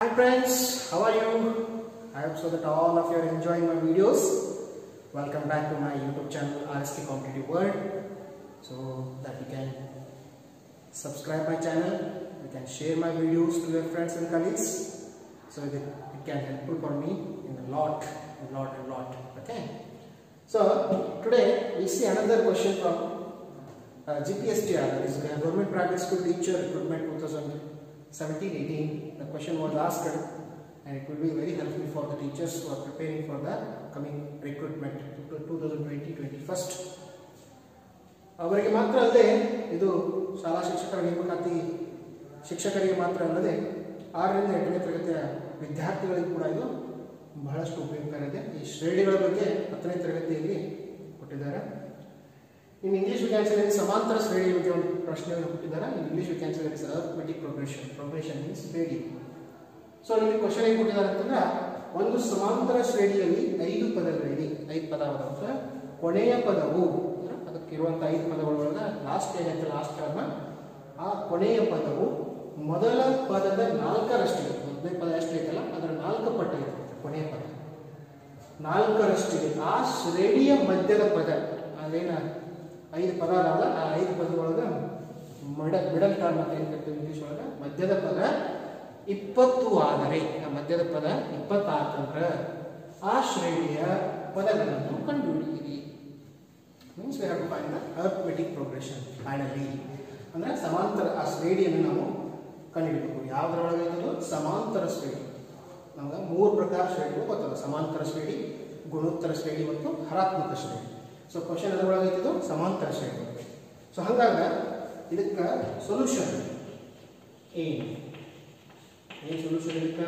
Hi friends, how are you? I hope so that all of you are enjoying my videos. Welcome back to my YouTube channel RSK Competitive World. So that you can subscribe my channel, you can share my videos to your friends and colleagues. So that it can helpful for me in a lot, a lot, a lot. Okay. So today we see another question from uh, GPSTR, that is Government Private School Teacher Recruitment 2017-18. The question was asked and it will be very helpful for the teachers who are preparing for the coming recruitment 2020-21st. ಅವರಿಗೆ ಮಾತ್ರ ಅಲ್ಲದೆ, ಇದು ಶಾಲಾ ಶಿಕ್ಷಕರ ನೇಮಕಾತಿ ಶಿಕ್ಷಕರಿಗೆ ಮಾತ್ರ ಅಲ್ಲದೆ ಆರರಿಂದ ಎಂಟನೇ ತರಗತಿಯ ವಿದ್ಯಾರ್ಥಿಗಳಿಗೂ ಕೂಡ ಇದು ಬಹಳಷ್ಟು ಉಪಯುಕ್ತವಾಗಿದೆ ಈ ಶ್ರೇಣಿಗಳ ಬಗ್ಗೆ ಹತ್ತನೇ ತರಗತಿಯಲ್ಲಿ ಕೊಟ್ಟಿದ್ದಾರೆ ಇನ್ ಇಂಗ್ಲಿಷ್ ವಿಕ್ಯಾನ್ಸರ್ ಸಮಾಂತರ ಶ್ರೇಣಿ ಬಗ್ಗೆ ಒಂದು ಪ್ರಶ್ನೆಯನ್ನು ಹುಟ್ಟಿದ್ದಾರೆ English ವಿಕ್ಯಾನ್ಸರ್ is arithmetic progression progression means Bedi so ಇಲ್ಲಿ ಕ್ವಶನ್ ಏನು ಕೊಟ್ಟಿದ್ದಾರೆ ಒಂದು ಸಮಾಂತರ ಶ್ರೇಣಿಯಲ್ಲಿ ಐದು ಪದಗಳಿವೆ. ಐದು ಪದ ಕೊನೆಯ ಪದವು ಅದಕ್ಕೆ ಅದಕ್ಕಿರುವಂಥ ಐದು ಪದಗಳೊಳಗೆ ಲಾಸ್ಟ್ ಏನೈತೆ ಲಾಸ್ಟ್ ಟರ್ಮ್ ಆ ಕೊನೆಯ ಪದವು ಮೊದಲ ಪದದ ನಾಲ್ಕರಷ್ಟಿದೆ. ಮೊದಲನೇ ಪದ ಎಷ್ಟೈತಲ್ಲ ಅದರ ನಾಲ್ಕು ಪಟ್ಟಿದೆ ಕೊನೆಯ ಪದ. ನಾಲ್ಕರಷ್ಟಿದೆ. ಆ ಶ್ರೇಣಿಯ ಮಧ್ಯದ ಪದ, ಅದೇನ? ಐದು ಪದ ಅದಾವಲ್ಲ ಆ ಐದು ಪದದೊಳಗೆ ಮಡ, ಮಿಡಲ್ ಟರ್ಮ್ ಅಂತ ಏನು ಕರಿತೀವಿ ಇಂಗ್ಲೀಷ್ ಒಳಗೆ? ಮಧ್ಯದ ಪದ ಇಪ್ಪತ್ತು ಆದರೆ, ಆ ಮಧ್ಯದ ಪದ ಇಪ್ಪತ್ತಾತಂದ್ರೆ ಆ ಶ್ರೇಣಿಯ ಪದಗಳನ್ನು ಕಂಡುಹಿಡಿಯಿರಿ. Means we arithmetic progression finally ಅಂದರೆ ಸಮಾಂತರ, ಆ ಶ್ರೇಣಿಯನ್ನು ನಾವು ಕಂಡುಹಿಡಬೇಕು. ಯಾವುದರೊಳಗೆ ಇರೋದು ಸಮಾಂತರ ಶ್ರೇಣಿ. ನಮ್ಗೆ ಮೂರು ಪ್ರಕಾರ ಶ್ರೇಣಿಗಳು ಗೊತ್ತಲ್ಲ ಸಮಾಂತರ ಶ್ರೇಣಿ, ಗುಣೋತ್ತರ ಶ್ರೇಣಿ ಮತ್ತು ಹರಾತ್ಮಕ ಶ್ರೇಣಿ. ಸೊ ಕ್ವಶನ್ ಅದರೊಳಗೆ ಐತಿದ್ದು ಸಮಾಂತರ ಶ್ರೇಣಿ ಸೊ ಹಂಗಾಗ ಇದಕ್ಕೆ ಸೊಲ್ಯೂಷನ್ ಏನು ಏನು ಸೊಲ್ಯೂಷನ್ ಇದಕ್ಕೆ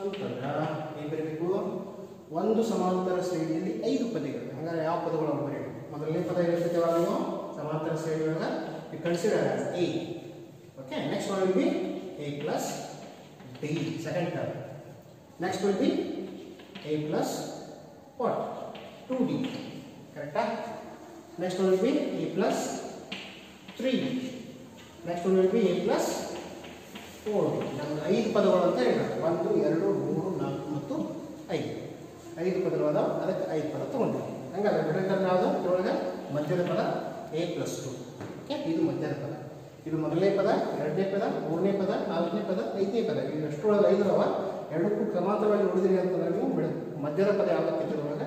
ಅಂತಂದ್ರೆ ಏನು ಬರೀಬೇಕು ಒಂದು ಸಮಾಂತರ ಶ್ರೇಣಿಯಲ್ಲಿ ಐದು ಪದಗಳು. ಹಂಗಾರೆ ಯಾವ ಪದಗಳು ಅವ್ರು ಬರೀಬೇಕು ಮೊದಲನೇ ಪದ ಏನಿರ್ತೈತೆ ನೀವು? ಸಮಾಂತರ ಶ್ರೇಣಿಯೊಳಗೆ consider as A okay next one B A plus D second term next will be A plus what two D ಕರೆಕ್ಟಾ next one will be A plus three next one will be A plus four ನಮ್ಮ ಐದು ಪದಗಳು ಅಂತ ಹೇಳೋಣ ಒಂದು, ಎರಡು, ಮೂರು, ನಾಲ್ಕು ಮತ್ತು ಐದು. ಐದು ಅದಾವ. ಅದಕ್ಕೆ ಐದು ಪದ ತೊಗೊಂಡಿವಿ. ಹಂಗಾದ್ರೆ ಟರ್ಮ್ ಯಾವುದು ಇದರೊಳಗೆ ಮಧ್ಯದ ಪದ ಎ ಪ್ಲಸ್ ಟು ಓಕೆ ಇದು ಮಧ್ಯದ ಪದ. ಇದು ಮೊದಲನೇ ಪದ, ಎರಡನೇ ಪದ, ಮೂರನೇ ಪದ, ನಾಲ್ಕನೇ ಪದ, ಐದನೇ ಪದ. ಇದು ಎಷ್ಟರೊಳಗೆ ಅವ ಎರಡಕ್ಕೂ ಕ್ರಮಾಂತರವಾಗಿ ಉಳಿದಿರಿ ಅಂತಂದ್ರೆ ನೀವು ಮಧ್ಯದ ಪದ ಯಾವ್ದಕ್ಕೆ ಇದ್ರೊಳಗೆ?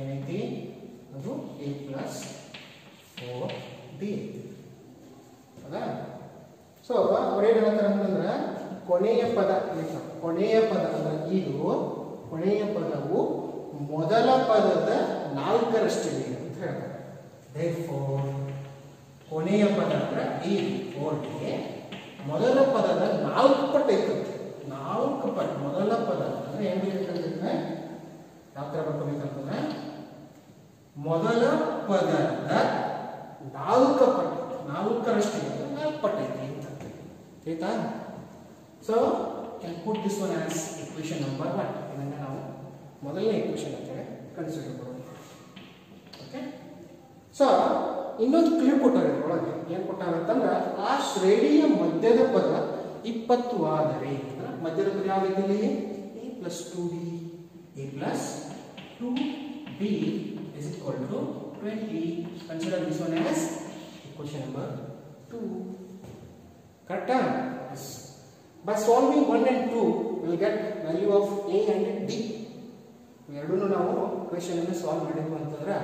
ಏನೈತಿ? ಅದು ಎ ಪ್ಲಸ್ ಫೋರ್ ಡಿ ಹೌದಾ ಸೊ ಅವ್ರೇನು ಹೇಳ್ತಾರೆ ಅಂತಂದ್ರೆ, ಕೊನೆಯ ಪದ? ಕೊನೆಯ ಪದ, ಅಂದ್ರೆ ಇದು, ಕೊನೆಯ ಪದವು ಮೊದಲ ಪದದ ನಾಲ್ಕರಷ್ಟಿದೆ ಅಂತ ಹೇಳ್ತಾರೆ. ಕೊನೆಯ ಪದ ಅಂದ್ರೆ ಈ ಫೋರ್ಗೆ ಮೊದಲ ಪದದ ನಾಲ್ಕು ಪಟ್ಟು ಇರ್ತದೆ. ನಾಲ್ಕು ಪಟ್ಟು, ಮೊದಲ ಪದ ಅಂದ್ರೆ ಏನ್ ಬೇಕಂತಂದ್ರೆ ಯಾವ ಥರ ಬರ್ಕೋಬೇಕಂತಂದ್ರೆ ಮೊದಲ ಪದದ ನಾಲ್ಕು ಪಟ್ಟ ನಾಲ್ಕರಷ್ಟು ನಾಲ್ಕು ಪಟ್ಟ ಐತಿ ಅಂತ. ಆಯ್ತಾ? So can put this one as equation number one ಇದನ್ನು ನಾವು ಮೊದಲನೇ ಇಕ್ವೇಷನ್ ಅಂತೇಳಿ ಕನ್ಸಿಡರ್ ಮಾಡೋದು ಓಕೆ ಸೊ ಇನ್ನೊಂದು ಕ್ಲೂ ಕೊಟ್ಟಾರೆ ಒಳಗೆ. ಏನು ಕೊಟ್ಟಾರ ಅಂತಂದ್ರೆ, ಆ ಶ್ರೇಣಿಯ ಮಧ್ಯದ ಪದ ಇಪ್ಪತ್ತು ಆದರೆ ಮಧ್ಯದ ಪದ ಯಾವ್ದು A plus two B A plus two D is equal to twenty consider this one as equation number two ಕರೆಕ್ಟಾ yes by solving one and two will get value of A and D ಎರಡೂ ನಾವು question ಅನ್ನು solve ಮಾಡಿದ್ವು ಅಂತಂದ್ರೆ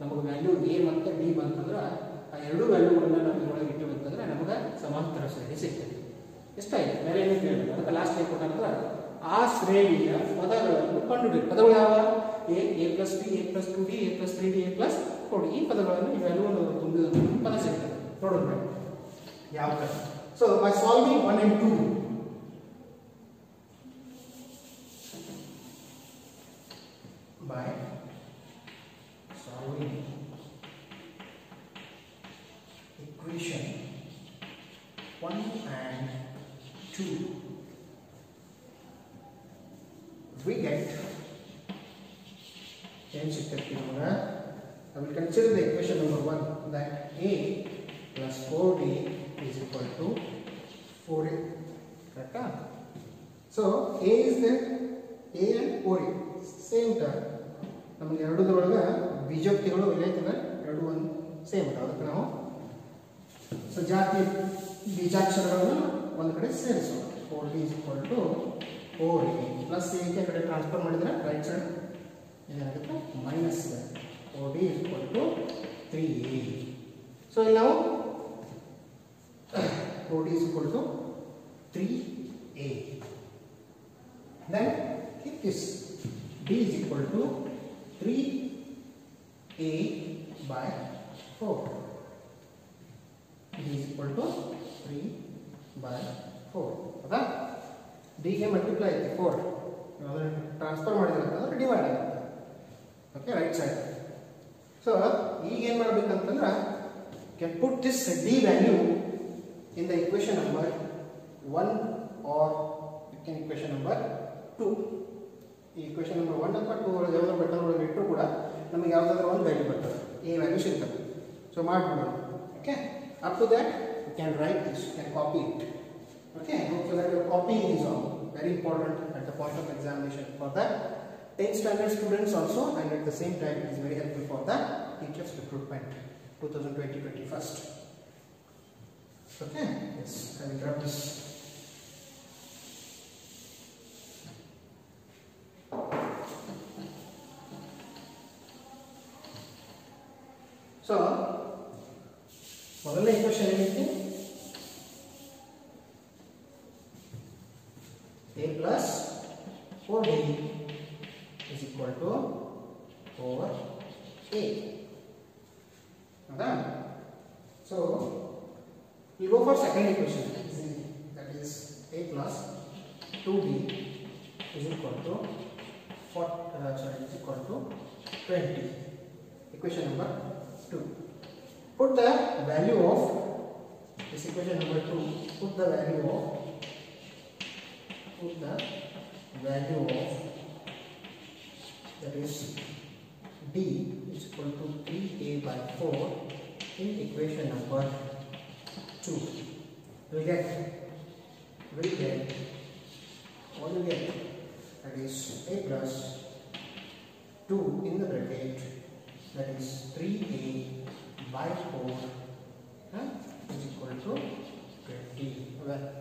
ನಮಗೆ value A ಮತ್ತು D ಬಂತಂದ್ರೆ ಆ ಎರಡು ವ್ಯಾಲ್ಯೂಗಳನ್ನ ನಾವು ಇದರೊಳಗೆ ಇಟ್ಟು ಅಂತಂದ್ರೆ ನಮಗೆ ಸಮಾಂತರ ಶ್ರೇಣಿ ಸಿಗ್ತದೆ. ಎಷ್ಟಾಯ್ತು? ಬೇರೆ ಏನು ಕೇಳಿಲ್ಲ. ಅದಕ್ಕೆ ಲಾಸ್ಟ್ ಏನು ಕೊಟ್ಟಂದ್ರೆ ಆ ಶ್ರೇಣಿಯ ಪದಗಳನ್ನು ಕಂಡುಹಿಡಿ ಪದಗಳು ಯಾವ? a plus b a plus 2b a plus 3b a plus 4d ಈ ಪದಗಳನ್ನು ಇವೆಲ್ಲವೂ ತುಂಬಿದ ಪದ ಸಿಗ್ತದೆ ನೋಡೋಣ ಯಾವ ತರ So by solving 1 and 2 by solving equation 1 and 2 we get ಸಿಗ್ತೈತಿ ನಮಗೆ I will consider the equation number 1 that a plus 4d is equal to 4a correct? So, a is the a and 4a same term. ನಮಗೆ ಎರಡೂದ್ರೊಳಗೆ ಬೀಜೋಕ್ತಿಗಳು ಎಲ್ಲೈತದ ಎರಡು ಒಂದು same ಅದಾವ. ಅದಕ್ಕೆ ನಾವು so ಜಾತಿ ಬೀಜಾಕ್ಷರಗಳನ್ನು ಒಂದು ಕಡೆ ಸೇರಿಸೋಣ. Four D is equal to four A plus A ಕಡೆ ಟ್ರಾನ್ಸ್ಫರ್ ಮಾಡಿದ್ರೆ ರೈಟ್ ಸೈಡ್ ಏನಾಗುತ್ತೆ ಮೈನಸ್ ಇದೆ four D is equal to three A so ಇಲ್ಲಿ ನಾವು four D is equal to three A then keep this d is equal to 3a by 4 d is equal to 3 by 4 ಹೌದಾ d ಗೆ multiply ಐತಿ 4 ಅದನ್ನು transfer ಮಾಡಿದ್ರೆ ಅಂತಂದ್ರೆ divide ಆಗುತ್ತೆ okay right side so ಈಗ ಏನು ಮಾಡ್ಬೇಕಂತಂದ್ರೆ can put this D value in the equation number one or can equation number two ಈ ಇಕ್ವೇಶನ್ ನಂಬರ್ ಒನ್ ಅಥವಾ ಟೂ ಒಳಗೆ ಯಾವುದೋ ಬೆಟ್ಟದ ಒಳಗೆ ಇಟ್ಟರು ಕೂಡ ನಮಗೆ ಯಾವುದಾದ್ರೂ ಒಂದು ವ್ಯಾಲ್ಯೂ ಬರ್ತದೆ ಈ ವ್ಯಾಲ್ಯೂ ಸಿಗ್ತದೆ so ಮಾಡ್ಬಿಡೋಣ okay up to that you can write this you can copy it okay hope that your copying is all very important at the point of examination for that 10th standard students also and at the same time it is very helpful for the teachers recruitment 2020-21st okay yes I will grab this so ಮೊದಲನೇ equation ಏನೈತಿ A plus four D 4a. Okay? So, we go for second equation. That is a plus 2b is equal to 4, uh, sorry, is equal to 20. Equation number 2. Put the value of this equation number 2. Put the value of put the value of that is d is equal to 3a by 4 in equation number 2. We get, we get, what do we get? That is a plus 2 in the bracket, that is 3a by 4 huh, is equal to 20. Well,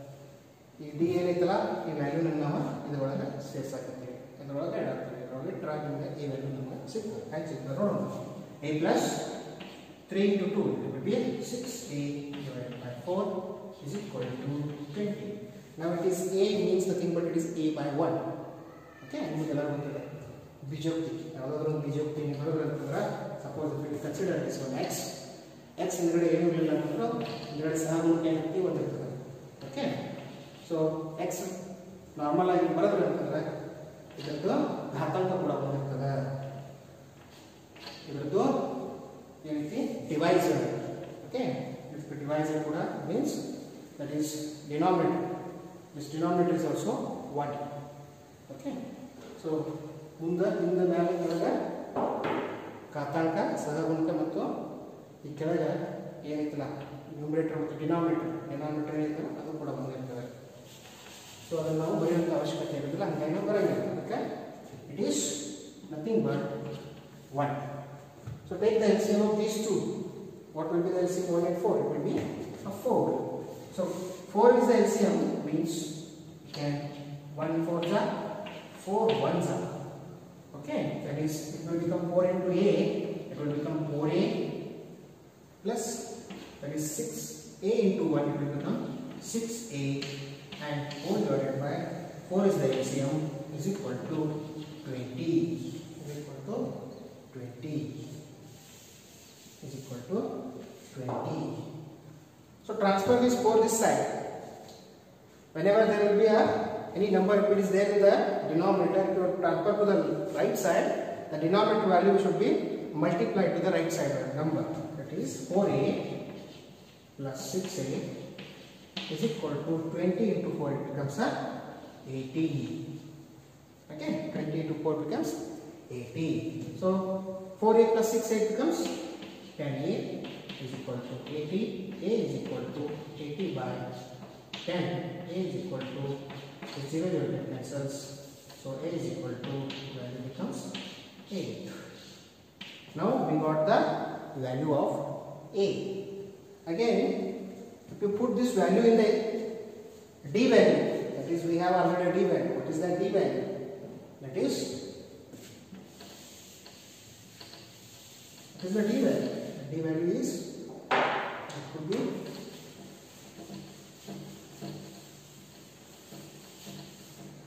ಈ D ಏನೈತಲ್ಲ ಈ ವ್ಯಾಲ್ಯೂನ ನಾವು ಇದರೊಳಗೆ ಸೇರ್ಸಾಕತ್ತೀವಿ ಇದರೊಳಗೆ ಇಡಾಕ್ತೀವಿ ಇದರೊಳಗೆ track ನಿಮಗೆ ಈ value ನಮಗೆ ಸಿಗ್ತದೆ ಹ್ಯಾಂಗೆ ಸಿಗ್ತದೆ ನೋಡೋಣ A plus three into two it will be six A divide by four is equal to twenty ನಾವು it is A means nothing but it is A by one okay ನಿಮಗೆಲ್ಲ ಗೊತ್ತಿದೆ ಬೀಜೋಕ್ತಿ ಯಾವುದಾದ್ರೂ ಒಂದು ಬೀಜೋಕ್ತಿ ನೀವು ಬರೋದಂತಂದ್ರೆ suppose it consider this one X X ಹಿಂದ್ಗಡೆ ಏನೂ ಇಲ್ಲ ಅಂತಂದ್ರೆ ಹಿಂದ್ಗಡೆ ಸಹ ಏನಂತ ಒಂದಿರ್ತದೆ ಓಕೆ ಸೊ ಎಕ್ಸ್ ನಾರ್ಮಲ್ ಆಗಿ ಬರೋದ್ರೆ ಅಂತಂದ್ರೆ ಇದರದ್ದು ಘಾತಾಂಕ ಕೂಡ ಬಂದಿರ್ತದೆ ಇದರದ್ದು ಏನೈತಿ ಡಿವೈಸರ್ ಓಕೆ ಇದಕ್ಕೆ ಡಿವೈಸರ್ ಕೂಡ means that is denominator this denominator is also one okay so ಮುಂದೆ, ಹಿಂದೆ ಮೇಲೆ ಕೆಳಗೆ ಕಾತಾಂಕ ಸಹಗುಣಕ ಮತ್ತು ಈ ಕೆಳಗೆ ಏನೈತಲ್ಲ ನ್ಯೂಮರೇಟರ್ ಮತ್ತು ಡಿನಾಮಿನೇಟರ್ ಡಿನಾಮಿನೇಟರ್ ಏನೈತಲ್ಲ ಅದು ಕೂಡ ಬಂದಿರ್ತದೆ. ಸೊ ಅದನ್ನು ನಾವು ಬರೆಯುವಂಥ ಅವಶ್ಯಕತೆ ಇರೋದಿಲ್ಲ. ಹಂಗಾಗಿ ನಾವು ಬರೋಂಗಿಲ್ಲ ಅದಕ್ಕೆ it is nothing but one So take the LCM of these two. What will be the LCM 1 and 4? It will be a 4. So 4 is the LCM means you can 1 4 are 4 1s are. Okay, that is it will become 4 into A, it will become 4A plus that is 6A into 1 it will become 6A and 4 divided by 4 is the LCM is equal to 20 is equal to 20. Equal to 20 so transfer this 4 this side whenever there will be a any number if it is there in the denominator if you transfer to the right side the denominator value should be multiplied to the right side number that is 4a plus 6a is equal to 20 into 4 it becomes a 80 okay 20 into 4 becomes 80 so 4a plus 6a becomes 10a is equal to 80 a is equal to 80 by 10 a is equal to 0 0 10 cancels. So a is equal to value becomes 8 now we got the value of a. Again if you put this value in the d value that is we have already D value. What is that d value? That is what is the d value d value is it could be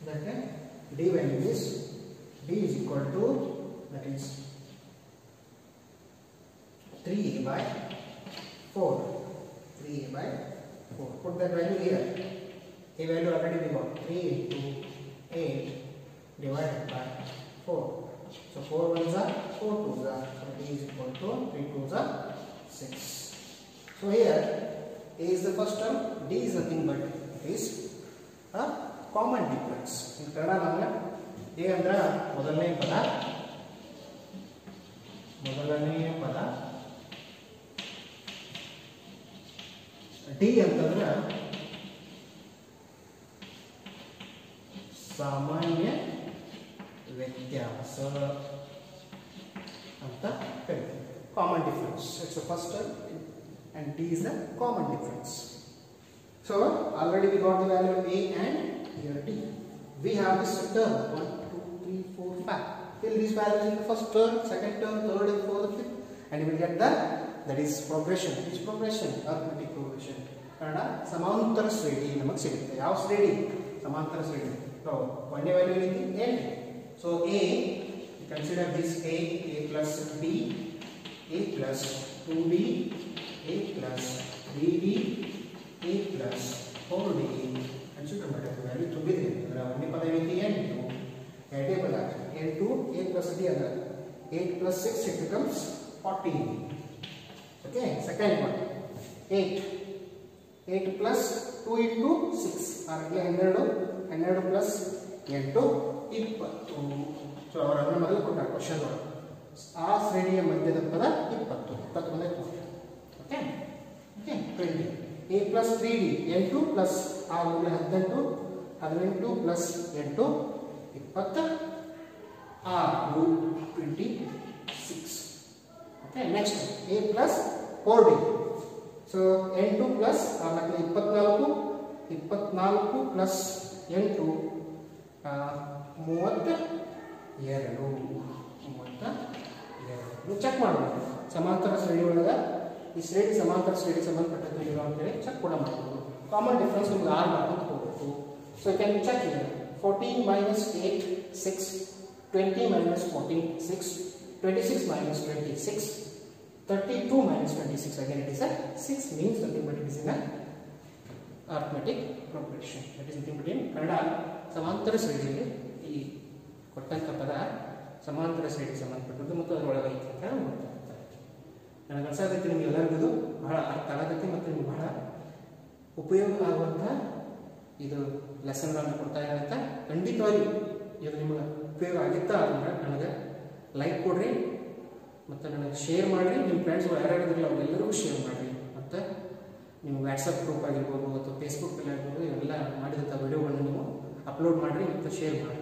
that uh, d value is d is equal to that is 3a by 4 3a by 4 put that value here. A value already we got. 3 into 8 divided by 4 so 4 ones are 4 twos are so a is equal to 3 twos are 6 so here a is the first term d is nothing but it is a common difference in Kannada ನಮಗೆ a ಅಂದ್ರೆ ಮೊದಲನೇ ಪದ ಮೊದಲನೇ ಪದ D ಅಂತಂದ್ರೆ ಸಾಮಾನ್ಯ ವ್ಯತ್ಯಾಸ ಅಂತ ಕರಿತೀವಿ common difference it's first and d is the common difference so already we got the value of a and here d we have this term 1 2 3 4 5 fill these values in the first term second term third and fourth fifth and you will get the that is progression which progression arithmetic progression Kannada ಸಮಾಂತರ ಶ್ರೇಣಿ ನಮಗೆ ಸಿಗುತ್ತೆ ಯಾವ ಶ್ರೇಣಿ ಸಮಾಂತರ ಶ್ರೇಣಿ so ಒಂದೇ value ಏನೈತಿ So A, consider this A, A plus B, A plus 2B, A plus 3B, A plus 4B. Consider beta की value 2B दे दी We हमने पता ही किया है तो A table आ गया A2 A plus B आ 8 plus 6 it becomes 14. Okay, second one 8 8 plus 2 into 6 are 100 100 plus 8 to ಇಪ್ಪತ್ತು. ಸೊ ಅವರನ್ನು ಮೊದಲು ಕೊಟ್ಟ ಕ್ವಶನ್ ಆ ಶ್ರೇಣಿಯ ಮಧ್ಯದ ಪದ ಇಪ್ಪತ್ತು. ಇಪ್ಪತ್ತು ಬಂದ okay okay twenty A plus three D ಎಂಟು ಪ್ಲಸ್ ಆರು ಹದಿನೆಂಟು ಹದಿನೆಂಟು ಪ್ಲಸ್ ಎಂಟು, ಇಪ್ಪತ್ತ. ಆರು twenty six okay next A plus four D so ಎಂಟು ಪ್ಲಸ್ ನಾಲ್ಕು, ಇಪ್ಪತ್ನಾಲ್ಕು ಇಪ್ಪತ್ನಾಲ್ಕು ಪ್ಲಸ್ ಎಂಟು ಮೂವತ್ತ ಎರಡು ಮೂವತ್ತ ಎರಡು ಚೆಕ್ ಮಾಡಬೇಕು ಸಮಾಂತರ ಶ್ರೇಣಿ ಒಳಗೆ ಈ ಶ್ರೇಣಿ ಸಮಾಂತರ ಶ್ರೇಣಿ ಸಂಬಂಧಪಟ್ಟದ್ದು ಇರೋ ಅಂತೇಳಿ ಚೆಕ್ ಕೂಡ ಮಾಡ್ಬೋದು ಕಾಮನ್ ಡಿಫ್ರೆನ್ಸ್ ನಿಮ್ಗೆ ಆರು ಮಾಡ್ಕೊಂಡು ಹೋಗ್ಬೇಕು ಸೊ ಕ್ಯಾನ್ ಚೆಕ್ ಇದೆ fourteen minus eight six twenty minus fourteen six twenty six minus twenty six 32 minus 26 again it is a 6 means nothing but it is in a arithmetic progression that is nothing but in Kannada ಸಮಾಂತರ ಶ್ರೇಣಿಯಲ್ಲಿ ಈ ಕೊಟ್ಟಂಥ ಪದ ಸಮಾಂತರ ಶ್ರೇಣಿಗೆ ಸಂಬಂಧಪಟ್ಟದ್ದು ಮತ್ತು ಅದರೊಳಗೆ ಅಂತ ಗೊತ್ತಾಗ್ತದೆ ನನಗೆ ಅನ್ಸಾಗತ್ತೆ ನಿಮ್ಗೆ ಎಲ್ಲರಿಗೂ ಬಹಳ ಅರ್ಥ ಆಗತ್ತೆ ಮತ್ತು ನಿಮ್ಗೆ ಬಹಳ ಉಪಯೋಗ ಆಗುವಂಥ ಇದು ಲೆಸನ್ಗಳನ್ನು ಕೊಡ್ತಾ ಇರುತ್ತೆ ಅಂತ ಖಂಡಿತವಾಗಿ ಇದು ನಿಮಗೆ ಉಪಯೋಗ ಆಗಿತ್ತಾ ಅಂದ್ರೆ ನನಗೆ ಲೈಕ್ ಕೊಡ್ರಿ ಮತ್ತು ನನಗೆ ಶೇರ್ ಮಾಡಿರಿ. ನಿಮ್ಮ ಫ್ರೆಂಡ್ಸ್ಗಳು ಯಾರ್ಯಾರಿದ್ರಲ್ಲ ಅವರೆಲ್ಲರಿಗೂ ಶೇರ್ ಮಾಡಿರಿ. ಮತ್ತು ನಿಮ್ಮ ವ್ಯಾಟ್ಸಪ್ ಗ್ರೂಪ್ ಆಗಿರ್ಬೋದು ಅಥವಾ ಫೇಸ್ಬುಕ್ಕಲ್ಲಿ ಆಗಿರ್ಬೋದು ಇವೆಲ್ಲ ಮಾಡಿದಂಥ ವಿಡಿಯೋಗಳನ್ನು ನೀವು ಅಪ್ಲೋಡ್ ಮಾಡಿರಿ ಮತ್ತು ಶೇರ್ ಮಾಡಿರಿ.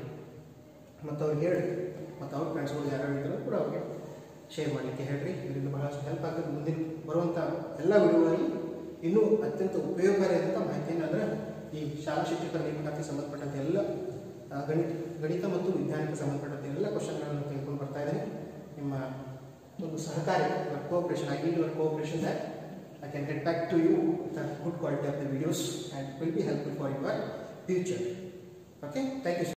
ಮತ್ತು ಅವ್ರಿಗೆ ಹೇಳಿ, ಮತ್ತು ಅವ್ರ ಫ್ರೆಂಡ್ಸ್ಗಳು ಯಾರು ಹೇಳಿದ್ರು ಕೂಡ ಅವ್ರಿಗೆ ಶೇರ್ ಮಾಡಲಿಕ್ಕೆ ಹೇಳ್ರಿ. ಇದರಿಂದ ಬಹಳಷ್ಟು ಹೆಲ್ಪ್ ಆಗ್ತದೆ ಮುಂದಿನ ಬರುವಂಥ ಎಲ್ಲ ವಿಡಿಯೋಗಳಲ್ಲಿ ಇನ್ನೂ ಅತ್ಯಂತ ಉಪಯೋಗಕಾರಿಯಾದಂಥ ಮಾಹಿತಿ ಅಂದರೆ ಈ ಶಾಲಾ ಶಿಕ್ಷಕರ ನೇಮಕಾತಿ ಸಂಬಂಧಪಟ್ಟಂತೆ ಎಲ್ಲ ಗಣಿತ ಗಣಿತ ಮತ್ತು ವಿಜ್ಞಾನಕ್ಕೆ ಸಂಬಂಧಪಟ್ಟಂತೆ ಎಲ್ಲ ಕ್ವಶನ್ಗಳನ್ನು ತೆಗೆದುಕೊಂಡು ಬರ್ತಾ ಇದ್ದೀನಿ. ನಿಮ್ಮ ಒಂದು ಸಹಕಾರಿ ಕೋಆಪ್ರೇಷನ್ ಆಗಿ your cooperation that I can get back to you with good quality of the videos and will be helpful for your future okay thank you